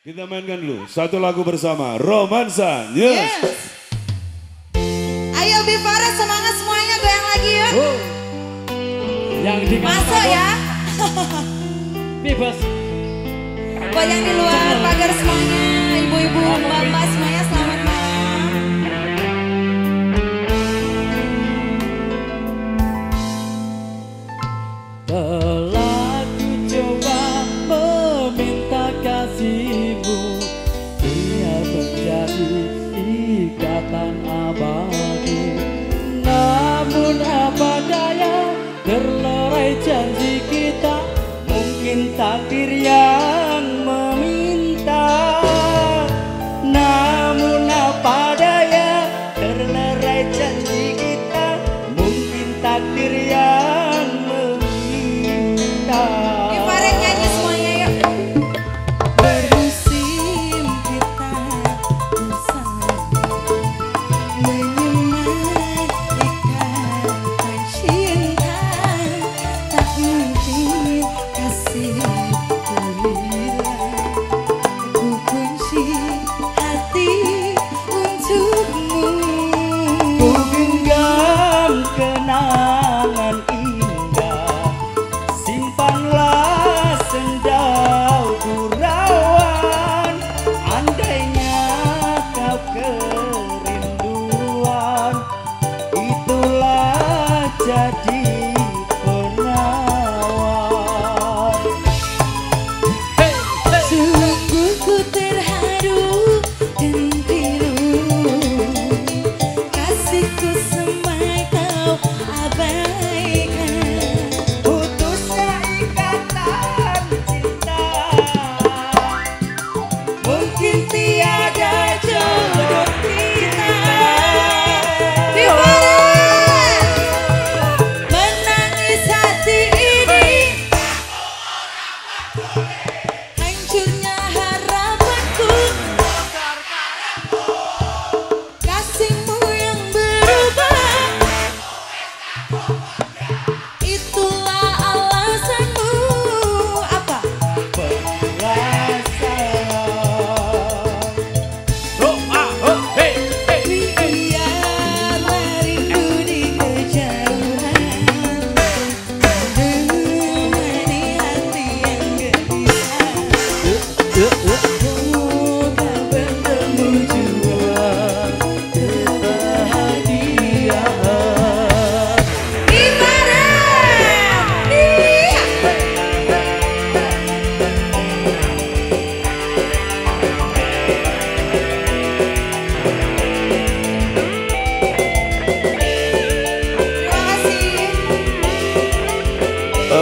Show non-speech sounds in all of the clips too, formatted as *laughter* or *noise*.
Kita mainkan dulu satu lagu bersama Romansa. Yes. yes. Ayo Bivara semangat semuanya goyang lagi yuk. Oh. Yang di Masuk ya. *laughs* Bebas. Buat di luar pagar semuanya, ibu-ibu, bapak semuanya selamat.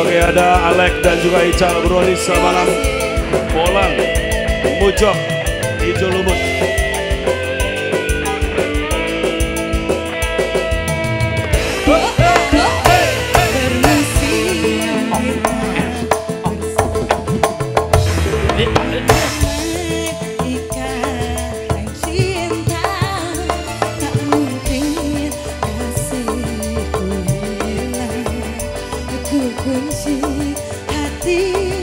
Oke ada Alek dan juga Ical Broli semalam Polang Mujok Ijo Lumut. Permisi kunci hati.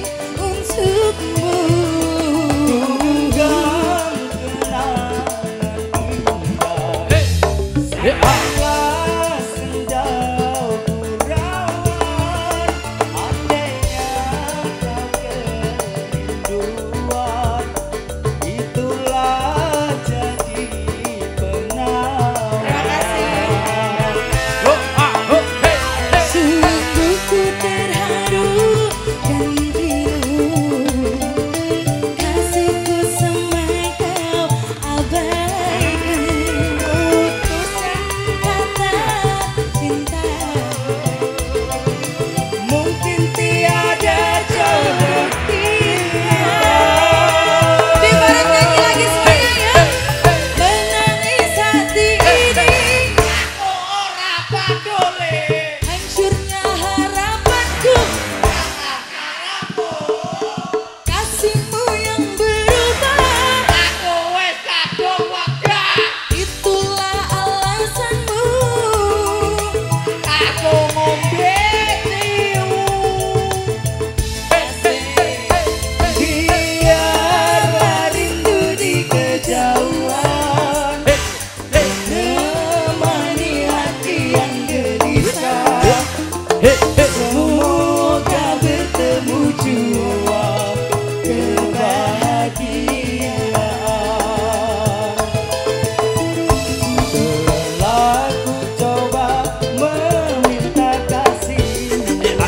Back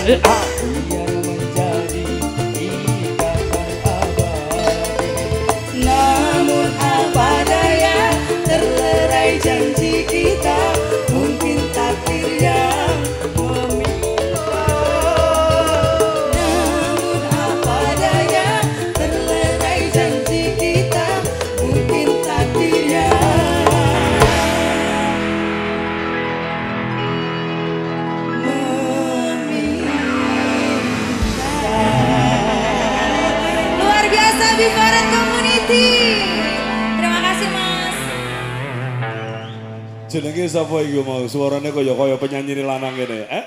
Ah. Terima kasih Mas. Jenenge sapa iki mau? Suarane kaya kaya penyanyi lanang ngene. Eh?